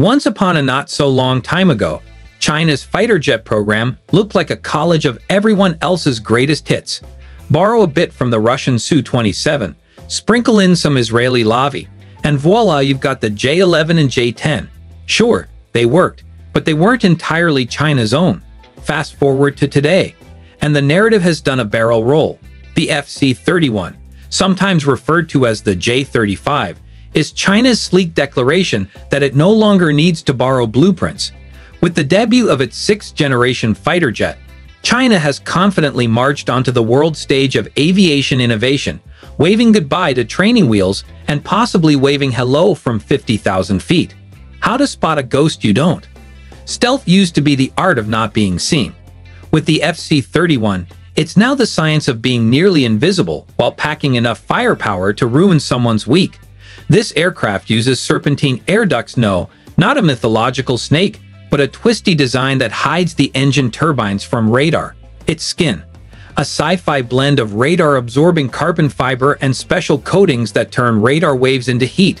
Once upon a not so long time ago, China's fighter jet program looked like a college of everyone else's greatest hits. Borrow a bit from the Russian Su-27, sprinkle in some Israeli Lavi, and voila, you've got the J-11 and J-10. Sure, they worked, but they weren't entirely China's own. Fast forward to today, and the narrative has done a barrel roll. The FC-31, sometimes referred to as the J-35, is China's sleek declaration that it no longer needs to borrow blueprints. With the debut of its sixth-generation fighter jet, China has confidently marched onto the world stage of aviation innovation, waving goodbye to training wheels and possibly waving hello from 50,000 feet. How to spot a ghost you don't? Stealth used to be the art of not being seen. With the FC-31, it's now the science of being nearly invisible while packing enough firepower to ruin someone's week. This aircraft uses serpentine air ducts no, not a mythological snake, but a twisty design that hides the engine turbines from radar. Its skin, a sci-fi blend of radar-absorbing carbon fiber and special coatings that turn radar waves into heat.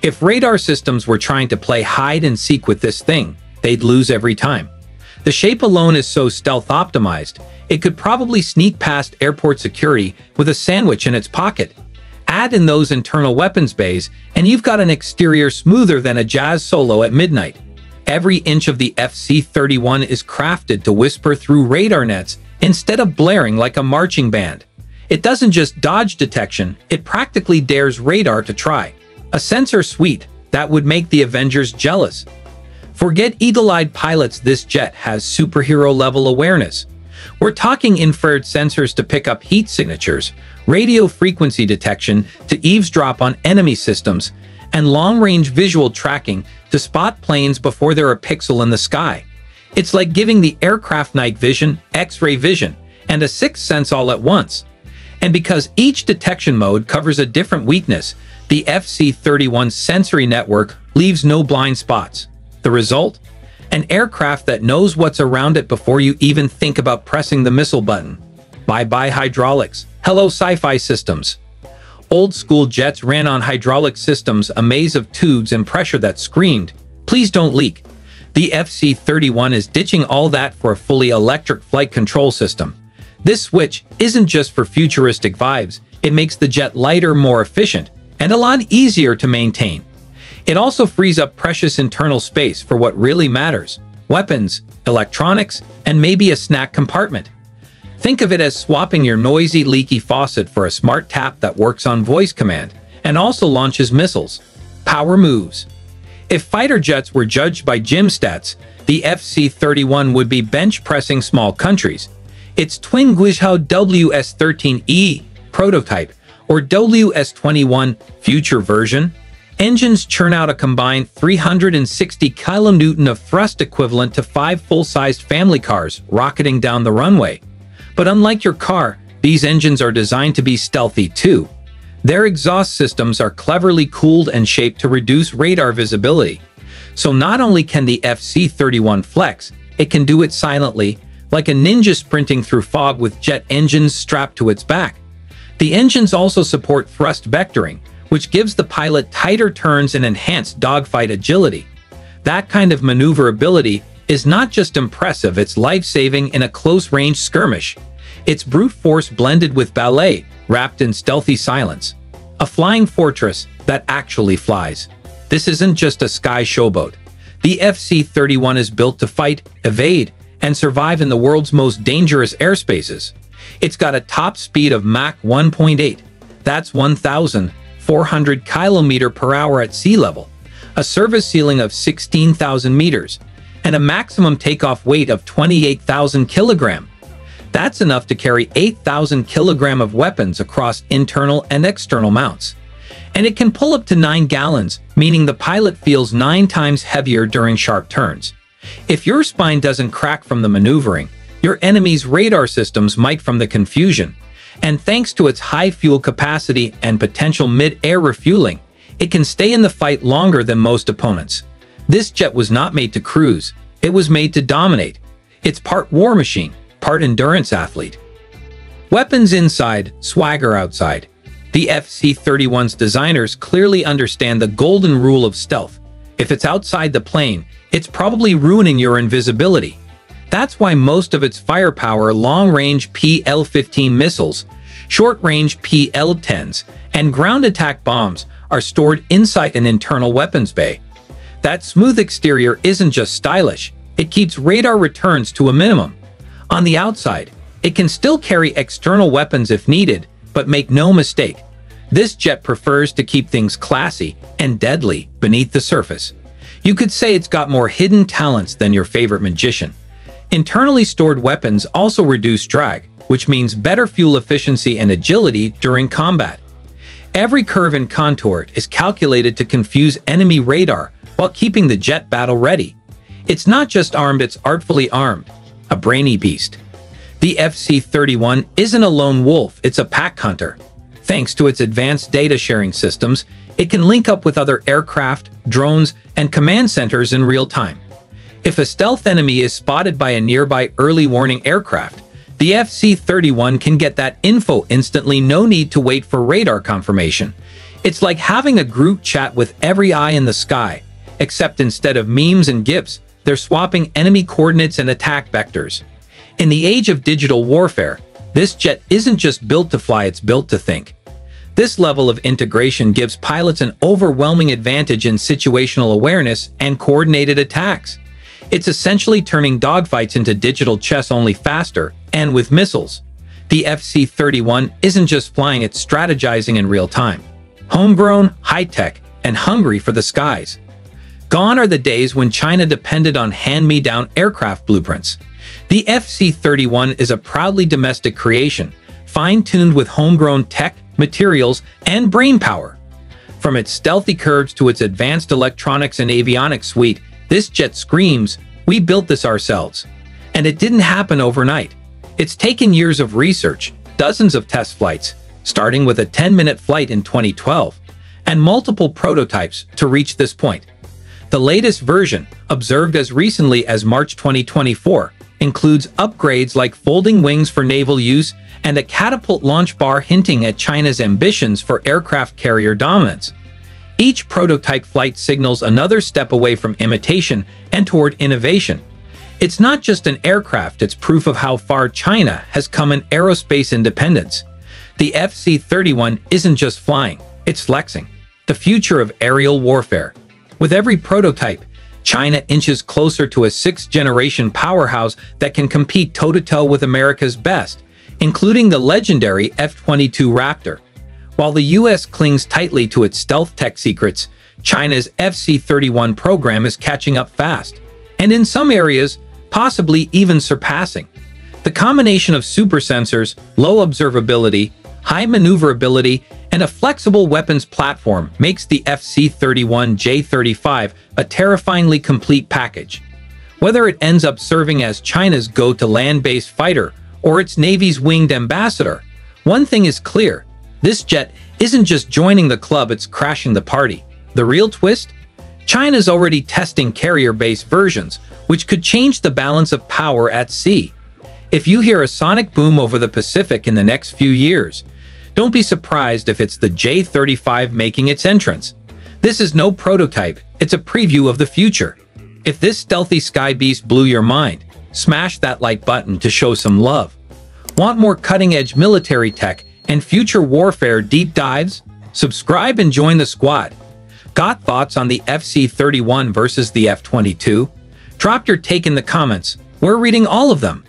If radar systems were trying to play hide and seek with this thing, they'd lose every time. The shape alone is so stealth-optimized, it could probably sneak past airport security with a sandwich in its pocket. Add in those internal weapons bays, and you've got an exterior smoother than a jazz solo at midnight. Every inch of the FC-31 is crafted to whisper through radar nets instead of blaring like a marching band. It doesn't just dodge detection, it practically dares radar to try. A sensor suite that would make the Avengers jealous. Forget eagle-eyed pilots, this jet has superhero-level awareness. We're talking infrared sensors to pick up heat signatures, radio frequency detection to eavesdrop on enemy systems, and long-range visual tracking to spot planes before they're a pixel in the sky. It's like giving the aircraft night vision, X-ray vision, and a sixth sense all at once. And because each detection mode covers a different weakness, the FC-31 sensory network leaves no blind spots. The result? An aircraft that knows what's around it before you even think about pressing the missile button. Bye-bye hydraulics. Hello sci-fi systems. Old school jets ran on hydraulic systems, a maze of tubes and pressure that screamed, please don't leak. The FC-31 is ditching all that for a fully electric flight control system. This switch isn't just for futuristic vibes, it makes the jet lighter, more efficient, and a lot easier to maintain. It also frees up precious internal space for what really matters, weapons, electronics, and maybe a snack compartment. Think of it as swapping your noisy, leaky faucet for a smart tap that works on voice command and also launches missiles. Power moves. If fighter jets were judged by gym stats, the FC-31 would be bench-pressing small countries. Its twin Guizhou WS-13E prototype or WS-21 future version Engines churn out a combined 360 kilonewton of thrust equivalent to five full-sized family cars rocketing down the runway. But unlike your car, these engines are designed to be stealthy too. Their exhaust systems are cleverly cooled and shaped to reduce radar visibility. So not only can the FC-31 flex, it can do it silently, like a ninja sprinting through fog with jet engines strapped to its back. The engines also support thrust vectoring, which gives the pilot tighter turns and enhanced dogfight agility. That kind of maneuverability is not just impressive, it's life-saving in a close-range skirmish. It's brute force blended with ballet, wrapped in stealthy silence. A flying fortress that actually flies. This isn't just a sky showboat. The FC-31 is built to fight, evade, and survive in the world's most dangerous airspaces. It's got a top speed of Mach 1.8. That's 1,000 400 km per hour at sea level, a service ceiling of 16,000 meters, and a maximum takeoff weight of 28,000 kilogram. That's enough to carry 8,000 kilogram of weapons across internal and external mounts. And it can pull up to 9 gallons, meaning the pilot feels 9 times heavier during sharp turns. If your spine doesn't crack from the maneuvering, your enemy's radar systems might from the confusion, and thanks to its high fuel capacity and potential mid-air refueling, it can stay in the fight longer than most opponents. This jet was not made to cruise, it was made to dominate. It's part war machine, part endurance athlete. Weapons inside, swagger outside. The FC-31's designers clearly understand the golden rule of stealth. If it's outside the plane, it's probably ruining your invisibility. That's why most of its firepower long-range PL-15 missiles, short-range PL-10s, and ground attack bombs are stored inside an internal weapons bay. That smooth exterior isn't just stylish, it keeps radar returns to a minimum. On the outside, it can still carry external weapons if needed, but make no mistake, this jet prefers to keep things classy and deadly beneath the surface. You could say it's got more hidden talents than your favorite magician. Internally stored weapons also reduce drag, which means better fuel efficiency and agility during combat. Every curve and contour is calculated to confuse enemy radar while keeping the jet battle ready. It's not just armed, it's artfully armed. A brainy beast. The FC-31 isn't a lone wolf, it's a pack hunter. Thanks to its advanced data sharing systems, it can link up with other aircraft, drones, and command centers in real time. If a stealth enemy is spotted by a nearby early warning aircraft, the FC-31 can get that info instantly no need to wait for radar confirmation. It's like having a group chat with every eye in the sky, except instead of memes and GIFs, they're swapping enemy coordinates and attack vectors. In the age of digital warfare, this jet isn't just built to fly, it's built to think. This level of integration gives pilots an overwhelming advantage in situational awareness and coordinated attacks. It's essentially turning dogfights into digital chess only faster and with missiles. The FC-31 isn't just flying, it's strategizing in real time. Homegrown, high-tech, and hungry for the skies. Gone are the days when China depended on hand-me-down aircraft blueprints. The FC-31 is a proudly domestic creation, fine-tuned with homegrown tech, materials, and brain power. From its stealthy curves to its advanced electronics and avionics suite, this jet screams, we built this ourselves. And it didn't happen overnight. It's taken years of research, dozens of test flights, starting with a 10-minute flight in 2012, and multiple prototypes to reach this point. The latest version, observed as recently as March 2024, includes upgrades like folding wings for naval use and a catapult launch bar hinting at China's ambitions for aircraft carrier dominance. Each prototype flight signals another step away from imitation and toward innovation. It's not just an aircraft, it's proof of how far China has come in aerospace independence. The FC-31 isn't just flying, it's flexing. The future of aerial warfare. With every prototype, China inches closer to a sixth-generation powerhouse that can compete toe-to-toe -toe with America's best, including the legendary F-22 Raptor. While the US clings tightly to its stealth tech secrets, China's FC-31 program is catching up fast, and in some areas, possibly even surpassing. The combination of super sensors, low observability, high maneuverability, and a flexible weapons platform makes the FC-31J35 a terrifyingly complete package. Whether it ends up serving as China's go-to-land-based fighter or its Navy's winged ambassador. One thing is clear, this jet isn't just joining the club, it's crashing the party. The real twist? China's already testing carrier-based versions, which could change the balance of power at sea. If you hear a sonic boom over the Pacific in the next few years, don't be surprised if it's the J-35 making its entrance. This is no prototype, it's a preview of the future. If this stealthy sky beast blew your mind, smash that like button to show some love. Want more cutting-edge military tech and future warfare deep dives? Subscribe and join the squad. Got thoughts on the FC-31 versus the F-22? Drop your take in the comments. We're reading all of them.